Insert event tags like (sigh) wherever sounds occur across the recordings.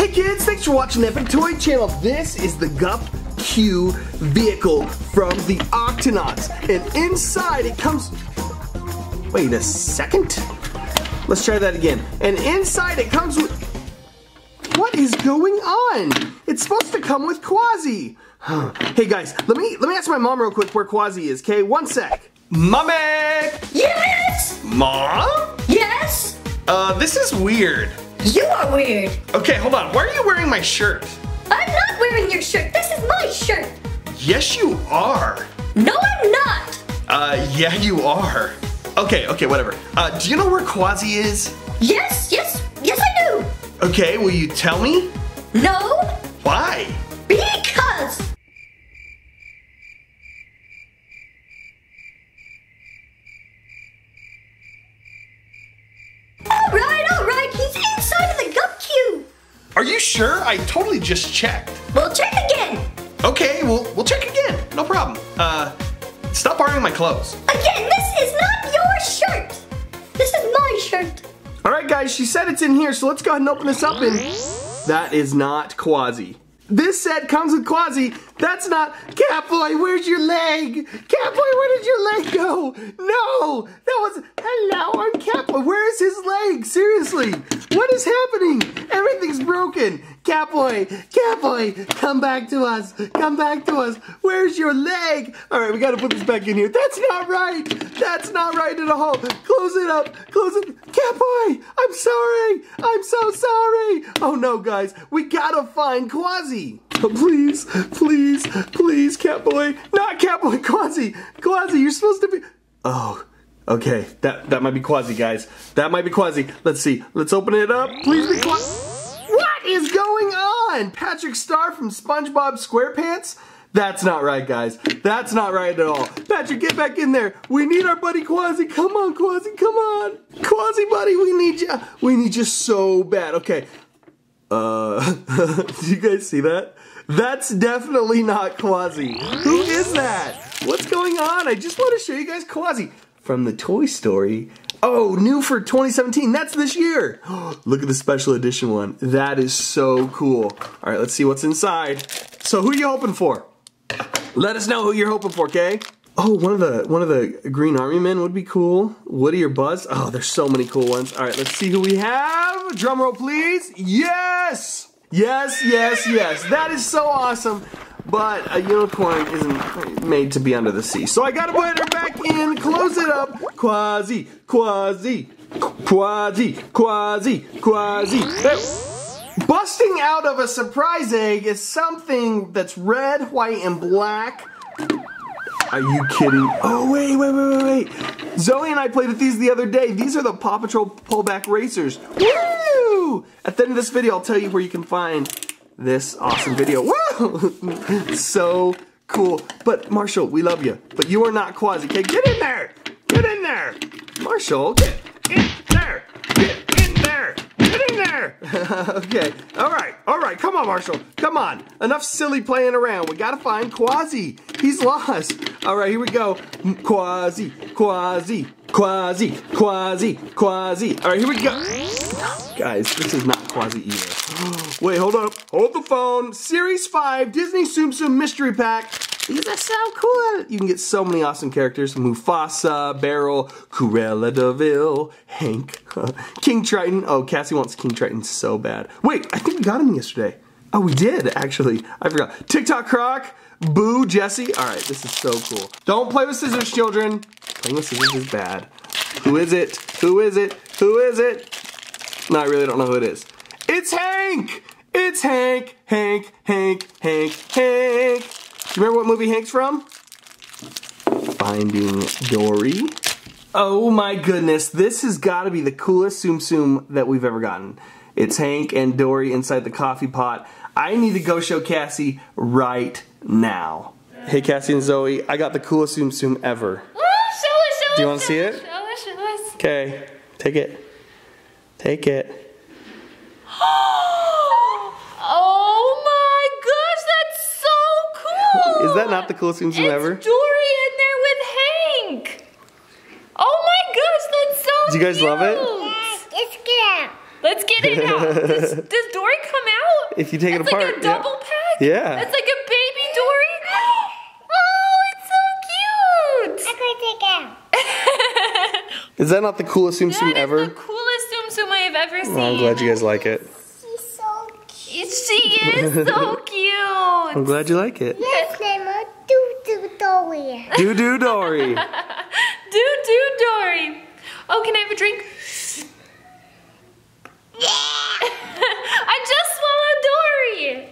Hey kids, thanks for watching the Epic Toy Channel. This is the Gup Q vehicle from the Octonauts. And inside it comes... Wait a second? Let's try that again. And inside it comes with... What is going on? It's supposed to come with Kwazii. hey guys, let me let me ask my mom real quick where Kwazii is, okay? One sec. Mommy! Yes! Mom? Yes! Uh, this is weird. You are weird. Okay, hold on. Why are you wearing my shirt? I'm not wearing your shirt. This is my shirt. Yes, you are. No, I'm not. Uh, yeah, you are. Okay, okay, whatever. Uh, do you know where Kwazii is? Yes, yes, yes, I do. Okay, will you tell me? No, sure? I totally just checked. We'll check again. Okay, we'll, we'll check again. No problem. Uh, stop borrowing my clothes. Again, this is not your shirt. This is my shirt. All right, guys, she said it's in here, so let's go ahead and open this up and that is not Kwazii. This set comes with Kwazii. That's not Catboy. Where's your leg? Catboy, where did your leg go? No, that was hello. I'm Catboy. Where is his leg? Seriously, what is happening? Everything's broken. Catboy, Catboy, come back to us. Come back to us. Where's your leg? All right, we got to put this back in here. That's not right. That's not right at all. Close it up. Close it. Catboy, I'm sorry. I'm so sorry. Oh no, guys, we gotta find Kwazii. Please, please, please, Catboy. Not Catboy, Kwazii. Kwazii, you're supposed to be. Oh. Okay, that that might be Kwazii, guys. That might be Kwazii. Let's see. Let's open it up. Please be Kwazii. Is going on? Patrick Star from SpongeBob SquarePants? That's not right, guys. That's not right at all. Patrick, get back in there. We need our buddy Kwazii. Come on, Kwazii. Come on. Kwazii, buddy, we need you. We need you so bad. Okay. Uh, (laughs) do you guys see that? That's definitely not Kwazii. Who is that? What's going on? I just want to show you guys Kwazii from the Toy Story. Oh, new for 2017. That's this year. (gasps) Look at the special edition one. That is so cool. All right, let's see what's inside. So who are you hoping for? Let us know who you're hoping for, okay? Oh, one of the one of the Green Army men would be cool. Woody or Buzz? Oh, there's so many cool ones. All right, let's see who we have. Drum roll, please. Yes, yes, yes, yes. That is so awesome. But a unicorn isn't made to be under the sea, so I gotta put her back in. Close it up. Kwazii, Kwazii, Kwazii, Kwazii, Kwazii. Busting out of a surprise egg is something that's red, white, and black. Are you kidding? Oh, wait, wait, wait, wait, wait. Zoey and I played with these the other day. These are the Paw Patrol pullback racers. Woo! At the end of this video, I'll tell you where you can find this awesome video. (laughs) Woo! so cool. But Marshall, we love you. But you are not Kwazii. Okay, get in there. Get in there. Marshall, get in there. Get in there. Get in there. (laughs) okay. All right. All right. Come on, Marshall. Come on. Enough silly playing around. We gotta find Kwazii. He's lost. All right. Here we go. Mm, Kwazii. Kwazii. Kwazii. Kwazii. Kwazii. All right. Here we go. Guys, this is not Kwazii either. (gasps) Wait. Hold up. Hold the phone. Series 5 Disney Tsum Tsum Mystery Pack. These are so cool. You can get so many awesome characters. Mufasa, Beryl, Cruella DeVille, Hank, (laughs) King Triton. Oh, Cassi wants King Triton so bad. Wait, I think we got him yesterday. Oh, we did, actually. I forgot. Tick-Tock Croc, Boo, Jesse. All right, this is so cool. Don't play with scissors, children. Playing with scissors is bad. Who is it? Who is it? Who is it? No, I really don't know who it is. It's Hank! It's Hank, Hank, Hank, Hank, Hank. Do you remember what movie Hank's from? Finding Dory. Oh my goodness, this has got to be the coolest Tsum Tsum that we've ever gotten. It's Hank and Dory inside the coffee pot. I need to go show Cassi right now. Hey Cassi and Zoey, I got the coolest Tsum Tsum ever. Oh, show us, show us. Do you wanna see it? Show us, show us. Okay, take it. Take it. (gasps) (gasps) Is that not the coolest Tsum Tsum it's ever? Dory in there with Hank. Oh my gosh, that's so cute! Do you guys love it? cute. Let's get out. Let's get it out. Does, (laughs) does Dory come out? If you take it It's apart. like a yeah. double pack? Yeah. It's like a baby Dory? (gasps) Oh, it's so cute! I'm going to take out. (laughs) Is that not the coolest Tsum Tsum That is ever? the coolest Tsum Tsum I have ever seen. Oh, I'm glad you guys like it. She's so cute. She is so (laughs) cute. I'm glad you like it. Yes, Nemo. Do do Dory. Do do Dory. Do (laughs) do Dory. Oh, can I have a drink? (laughs) I just swallowed Dory.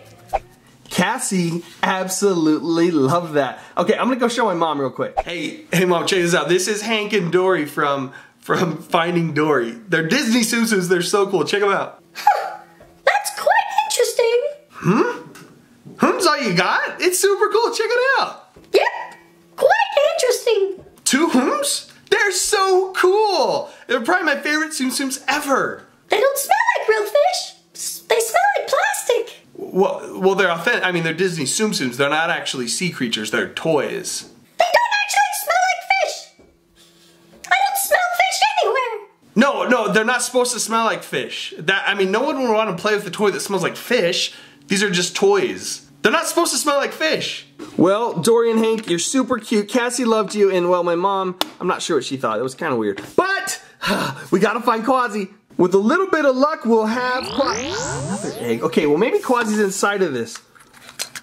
Cassi absolutely loved that. Okay, I'm gonna go show my mom real quick. Hey, hey mom, check this out. This is Hank and Dory from from Finding Dory. They're Disney Tsum Tsums. They're so cool. Check them out. (laughs) That's quite interesting. Hmm? Hum's all you got? It's super cool. Check it out. Yep. Two hums? They're so cool. They're probably my favorite Tsum Tsums ever. They don't smell like real fish. They smell like plastic. Well, well, they're authentic. I mean, they're Disney Tsum Tsums. They're not actually sea creatures. They're toys. They don't actually smell like fish. I don't smell fish anywhere. No, no, they're not supposed to smell like fish. That I mean, no one would want to play with a toy that smells like fish. These are just toys. They're not supposed to smell like fish. Well, Dory and Hank, you're super cute. Cassi loved you, and well, my mom, I'm not sure what she thought. It was kind of weird. But (sighs) we gotta find Kwazii. With a little bit of luck, we'll have Another egg. Okay, well maybe Kwazii's inside of this.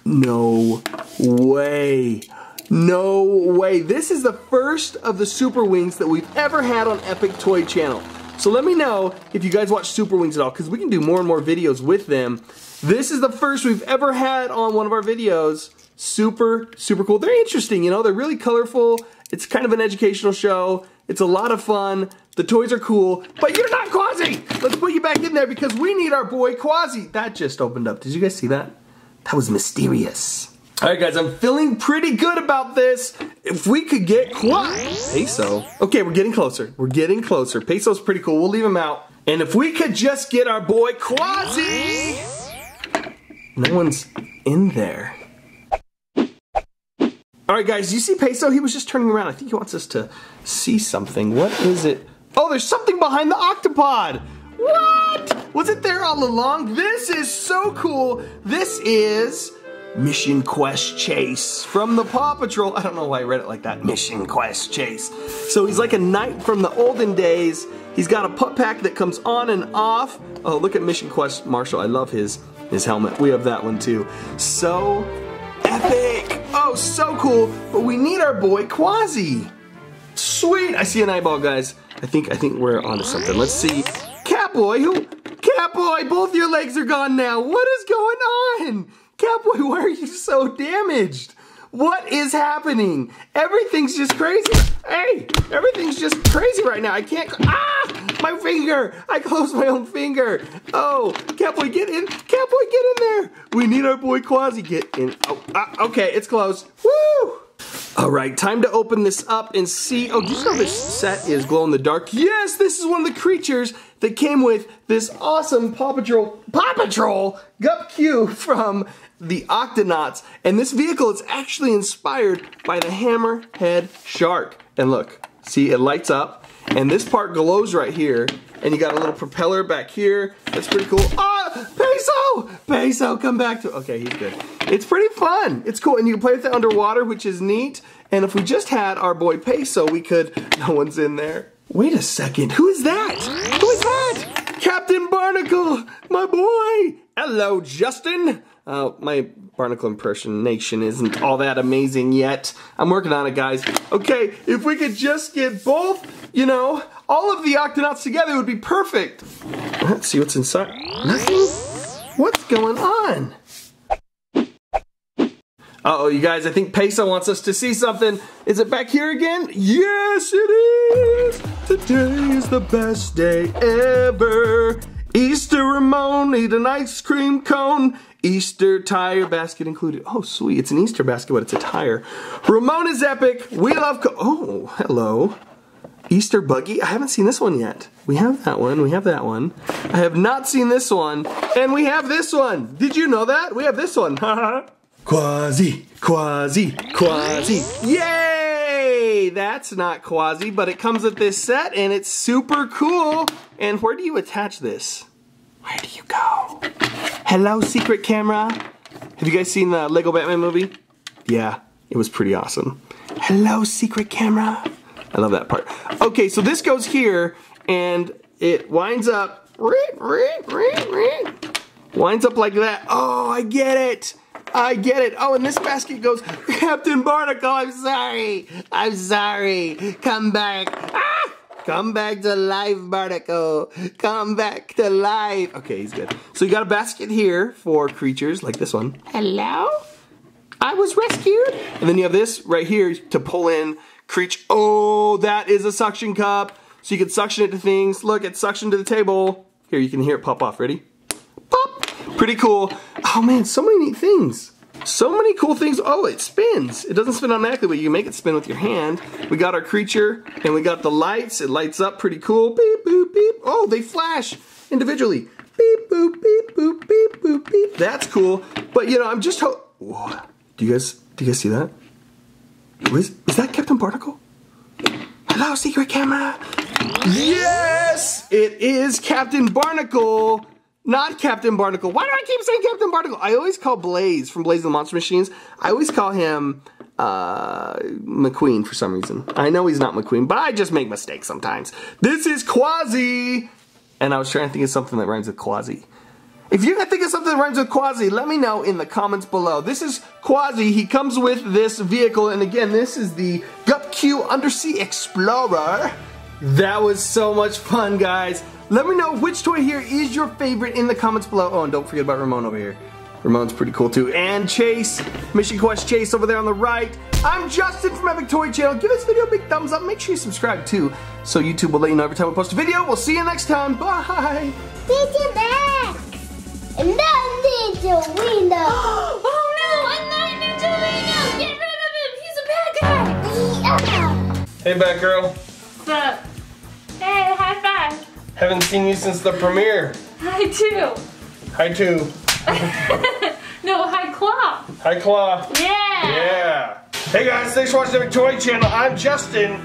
No way. No way. This is the first of the Super Wings that we've ever had on Epic Toy Channel. So let me know if you guys watch Super Wings at all, because we can do more and more videos with them. This is the first we've ever had on one of our videos. Super, super cool. They're interesting, you know, they're really colorful. It's kind of an educational show. It's a lot of fun. The toys are cool, but you're not Kwazii. Let's put you back in there because we need our boy Kwazii. That just opened up. Did you guys see that? That was mysterious. All right, guys, I'm feeling pretty good about this. If we could get Kwazii. Peso. Okay, we're getting closer. We're getting closer. Peso's pretty cool. We'll leave him out. And if we could just get our boy Kwazii. No one's in there. All right, guys, you see Peso? He was just turning around. I think he wants us to see something. What is it? Oh, there's something behind the octopod. What? Was it there all along? This is so cool. This is Mission Quest Chase from the Paw Patrol. I don't know why I read it like that. Mission Quest Chase. So he's like a knight from the olden days. He's got a pup pack that comes on and off. Oh, look at Mission Quest Marshall. I love his his helmet. We have that one too. So epic. Oh, so cool. But we need our boy Kwazii. Sweet. I see an eyeball, guys. I think I think we're onto something. Let's see. Catboy, who? Catboy, both your legs are gone now. What is going on? Catboy, why are you so damaged? What is happening? Everything's just crazy. Hey, everything's just crazy right now. I can't. Ah, my finger. I closed my own finger. Oh, Catboy, get in. Catboy, get in there. We need our boy Kwazii. Get in. Oh, ah, okay, it's closed. Woo! All right, time to open this up and see. Oh, do you know this set is glow in the dark? Yes, this is one of the creatures that came with this awesome Paw Patrol, Paw Patrol Gup Q from the Octonauts. And this vehicle is actually inspired by the Hammerhead Shark. And look, see, it lights up. And this part glows right here. And you got a little propeller back here. That's pretty cool. Ah, Peso! Peso, come back to, okay, he's good. It's pretty fun. It's cool. And you can play with it underwater, which is neat. And if we just had our boy Peso, we could, (laughs) no one's in there. Wait a second, who is that? Who is that? Captain Barnacle, my boy. Hello, Justin. Uh, my Barnacle impersonation isn't all that amazing yet. I'm working on it, guys. Okay, if we could just get both, you know, all of the Octonauts together it would be perfect. Let's see what's inside. Nothing? What's going on? Uh-oh, you guys, I think Peso wants us to see something. Is it back here again? Yes, it is! Today is the best day ever. Easter Ramone, eat an ice cream cone. Easter tire basket included. Oh, sweet, it's an Easter basket, but it's a tire. Ramone is epic. We love Oh, hello. Easter Buggy. I haven't seen this one yet. We have that one. We have that one. I have not seen this one. And we have this one. Did you know that? We have this one. (laughs) Kwazii, Kwazii, Kwazii. Yay! That's not Kwazii, but it comes with this set and it's super cool. And where do you attach this? Where do you go? Hello, secret camera. Have you guys seen the Lego Batman movie? Yeah, it was pretty awesome. Hello, secret camera. I love that part. Okay, so this goes here and it winds up, winds up like that. Oh, I get it. I get it. Oh, and this basket goes, Captain Barnacle, I'm sorry. I'm sorry. Come back. Ah! Come back to life, Barnacle. Come back to life. Okay, he's good. So you got a basket here for creatures like this one. Hello? I was rescued. And then you have this right here to pull in creature. Oh, that is a suction cup. So you can suction it to things. Look, it's suction to the table. Here, you can hear it pop off. Ready? Pretty cool. Oh man, so many neat things. So many cool things. Oh, it spins. It doesn't spin automatically, but you make it spin with your hand. We got our creature, and we got the lights. It lights up pretty cool. Beep, boop, beep. Oh, they flash individually. Beep, boop, beep, boop, beep, boop, beep. That's cool. But, you know, I'm just. Do you guys, do you guys see that? Was, is that Captain Barnacle? Hello, secret camera. Yes, it is Captain Barnacle. Not Captain Barnacle. Why do I keep saying Captain Barnacle? I always call Blaze from Blaze and the Monster Machines. I always call him uh, McQueen for some reason. I know he's not McQueen, but I just make mistakes sometimes. This is Kwazii, and I was trying to think of something that rhymes with Kwazii. If you can think of something that rhymes with Kwazii, let me know in the comments below. This is Kwazii. He comes with this vehicle, and again, this is the GupQ Undersea Explorer. That was so much fun, guys. Let me know which toy here is your favorite in the comments below. Oh, and don't forget about Ramone over here. Ramone's pretty cool too. And Chase, Mission Quest Chase over there on the right. I'm Justin from Epic Toy Channel. Give this video a big thumbs up. Make sure you subscribe too, so YouTube will let you know every time we post a video. We'll see you next time. Bye. Ninja Max! And that Ninja Window! (gasps) Oh no, a night ninja Lino! Get rid of him! He's a bad guy! yeah. Hey, Batgirl. What's up? Hey, high five! Haven't seen you since the premiere. Hi too! Hi, too. (laughs) no, hi claw! Hi, Claw. Yeah! Yeah. Hey guys, thanks for watching the Toy Channel. I'm Justin.